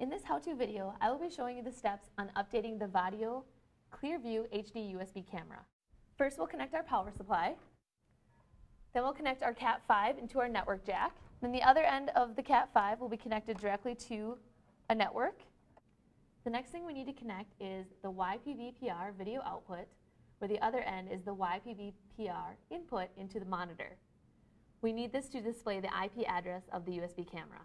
In this how-to video, I will be showing you the steps on updating the Vaddio Clearview HD USB camera. First, we'll connect our power supply. Then we'll connect our Cat5 into our network jack. Then the other end of the Cat5 will be connected directly to a network. The next thing we need to connect is the YPbPr video output, where the other end is the YPbPr input into the monitor. We need this to display the IP address of the USB camera.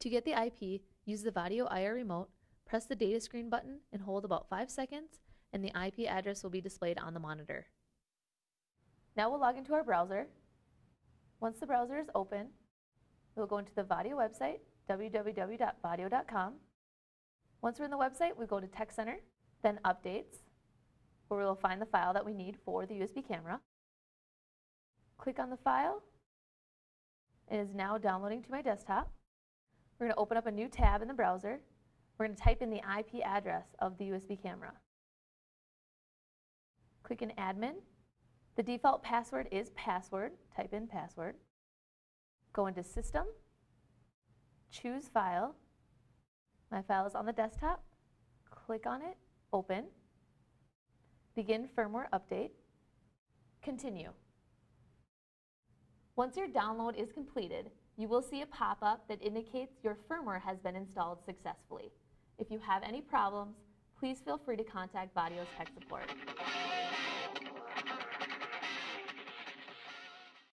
To get the IP, use the Vaddio IR remote, press the data screen button, and hold about 5 seconds, and the IP address will be displayed on the monitor. Now we'll log into our browser. Once the browser is open, we'll go into the Vaddio website, www.vaddio.com. Once we're in the website, we go to Tech Center, then Updates, where we'll find the file that we need for the USB camera. Click on the file. It is now downloading to my desktop. We're going to open up a new tab in the browser. We're going to type in the IP address of the USB camera. Click in Admin. The default password is password. Type in password. Go into System. Choose File. My file is on the desktop. Click on it. Open. Begin firmware update. Continue. Once your download is completed, you will see a pop-up that indicates your firmware has been installed successfully. If you have any problems, please feel free to contact Vaddio's tech support.